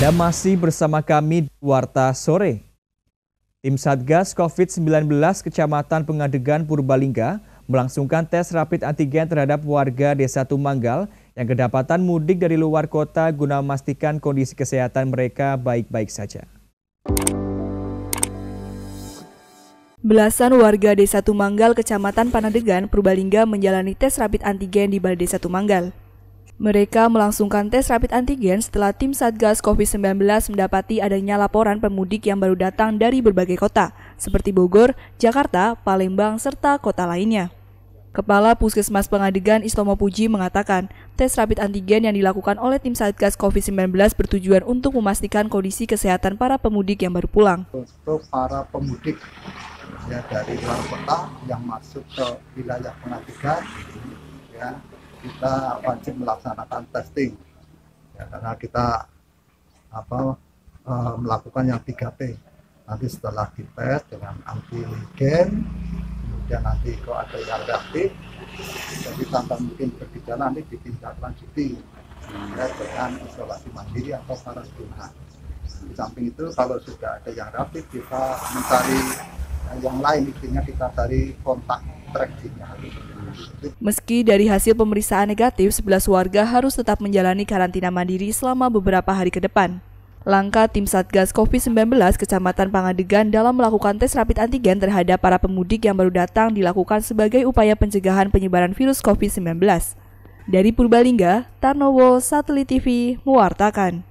Anda masih bersama kami di Warta Sore. Tim Satgas COVID-19 Kecamatan Pengadegan Purbalingga melangsungkan tes rapid antigen terhadap warga Desa Tumanggal yang kedapatan mudik dari luar kota guna memastikan kondisi kesehatan mereka baik-baik saja. Belasan warga Desa Tumanggal, Kecamatan Panadegan, Purbalingga menjalani tes rapid antigen di Balai Desa Tumanggal. Mereka melangsungkan tes rapid antigen setelah tim Satgas COVID-19 mendapati adanya laporan pemudik yang baru datang dari berbagai kota, seperti Bogor, Jakarta, Palembang, serta kota lainnya. Kepala Puskesmas Pengadegan Istomo Puji mengatakan, tes rapid antigen yang dilakukan oleh tim Satgas COVID-19 bertujuan untuk memastikan kondisi kesehatan para pemudik yang baru pulang. Untuk para pemudik ya dari luar kota yang masuk ke wilayah Pengadegan, ya kita wajib melaksanakan testing. Ya, karena kita apa e, melakukan yang 3T nanti setelah dites dengan antigen kemudian nanti kalau ada yang reaktif jadi tanpa mungkin bergejala nanti ditindaklanjuti. Ya, dengan isolasi mandiri atau karantina di samping itu kalau sudah ada yang reaktif kita mencari yang lain intinya kita cari kontak Meski dari hasil pemeriksaan negatif, 11 warga harus tetap menjalani karantina mandiri selama beberapa hari ke depan. Langkah tim Satgas COVID-19 Kecamatan Pangadegan dalam melakukan tes rapid antigen terhadap para pemudik yang baru datang dilakukan sebagai upaya pencegahan penyebaran virus COVID-19. Dari Purbalingga, Tarnowo, Satelit TV, mewartakan.